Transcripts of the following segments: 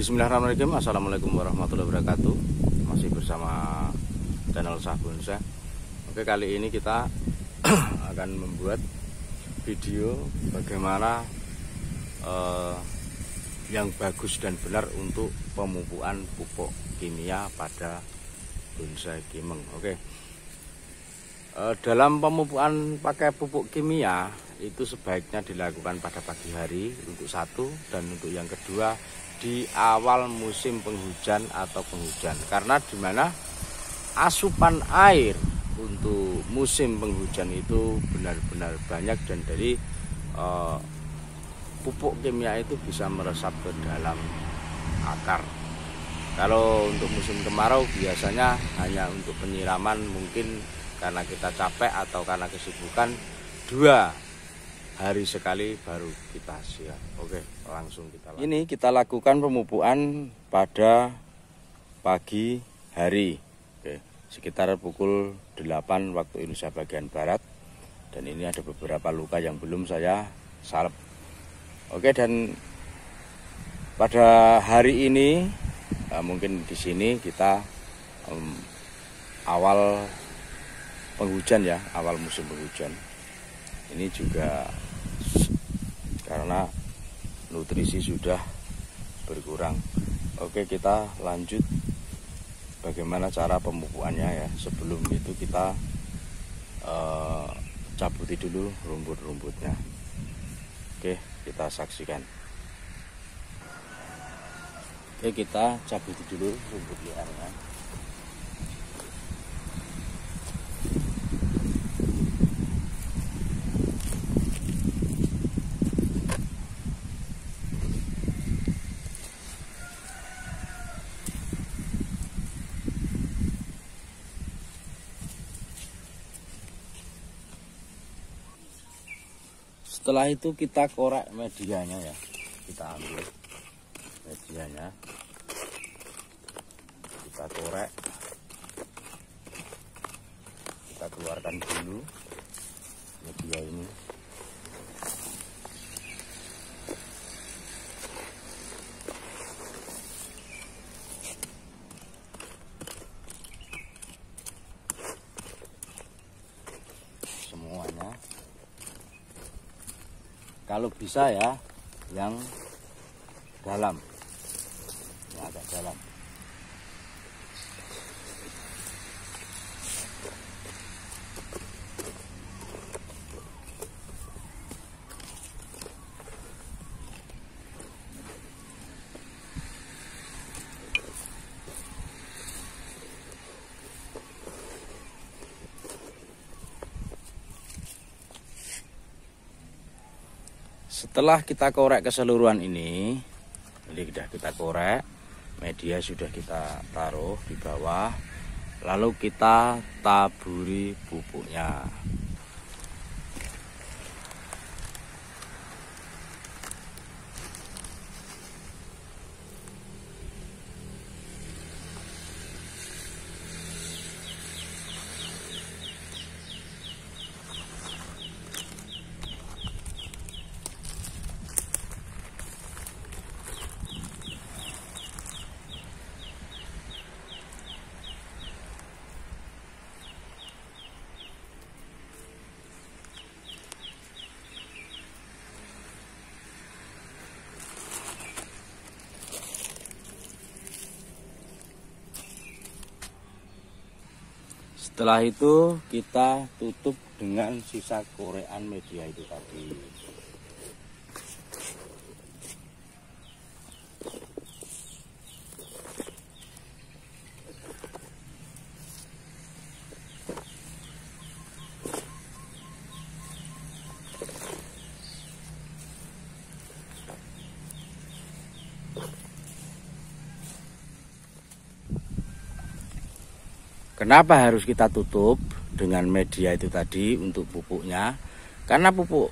Bismillahirrahmanirrahim. Assalamualaikum warahmatullahi wabarakatuh. Masih bersama channel Sah Bonsai Oke kali ini kita akan membuat video bagaimana eh, yang bagus dan benar untuk pemupukan pupuk kimia pada bonsai kimeng. Oke. Eh, Dalam pemupukan pakai pupuk kimia itu sebaiknya dilakukan pada pagi hari untuk satu dan untuk yang kedua di awal musim penghujan atau penghujan. Karena di mana asupan air untuk musim penghujan itu benar-benar banyak dan dari uh, pupuk kimia itu bisa meresap ke dalam akar. Kalau untuk musim kemarau biasanya hanya untuk penyiraman mungkin karena kita capek atau karena kesibukan dua hari sekali baru kita siap. Oke, langsung kita lakukan. Ini kita lakukan pemupukan pada pagi hari. Oke, sekitar pukul 8 waktu Indonesia bagian barat. Dan ini ada beberapa luka yang belum saya salep. Oke, dan pada hari ini eh, mungkin di sini kita um, awal penghujan ya, awal musim penghujan. Ini juga karena nutrisi sudah berkurang. Oke, kita lanjut bagaimana cara pemupukannya ya. Sebelum itu kita uh, cabuti dulu rumput-rumputnya. Oke, kita saksikan. Oke, kita cabuti dulu rumput liarnya. Setelah itu kita korek medianya ya. Kita ambil medianya. Kita korek. Kita keluarkan dulu media ini kalau bisa ya yang dalam. Yang agak dalam setelah kita korek keseluruhan ini ini sudah kita korek media sudah kita taruh di bawah lalu kita taburi pupuknya Setelah itu kita tutup dengan sisa korean media itu tadi. Kenapa harus kita tutup dengan media itu tadi untuk pupuknya? Karena pupuk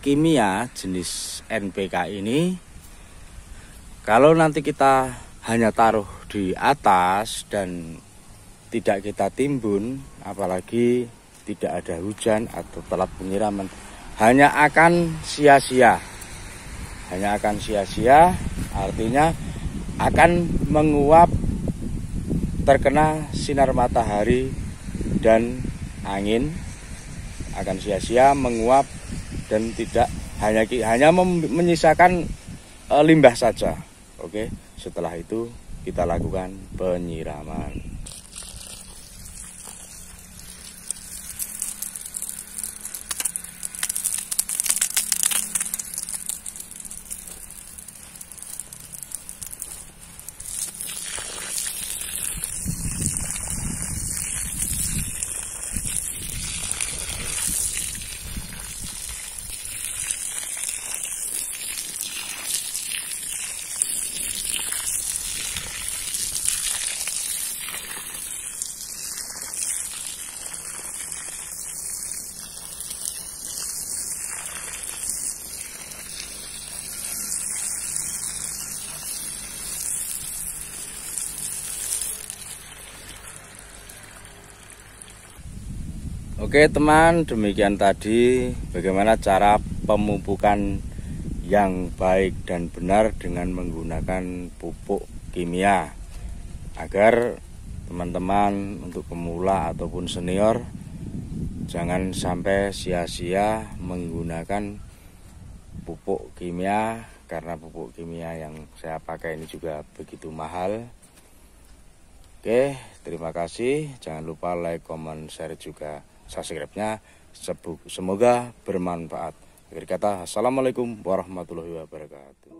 kimia jenis NPK ini kalau nanti kita hanya taruh di atas dan tidak kita timbun, apalagi tidak ada hujan atau telat penyiraman, hanya akan sia-sia. Hanya akan sia-sia, artinya akan menguap terkena sinar matahari dan angin akan sia-sia menguap dan tidak hanya hanya menyisakan e, limbah saja. Oke, setelah itu kita lakukan penyiraman. Oke teman, demikian tadi bagaimana cara pemupukan yang baik dan benar dengan menggunakan pupuk kimia. Agar teman-teman untuk pemula ataupun senior jangan sampai sia-sia menggunakan pupuk kimia karena pupuk kimia yang saya pakai ini juga begitu mahal. Oke, terima kasih. Jangan lupa like, comment, share juga subscribe-nya. Semoga bermanfaat. Akhir kata, Assalamualaikum warahmatullahi wabarakatuh.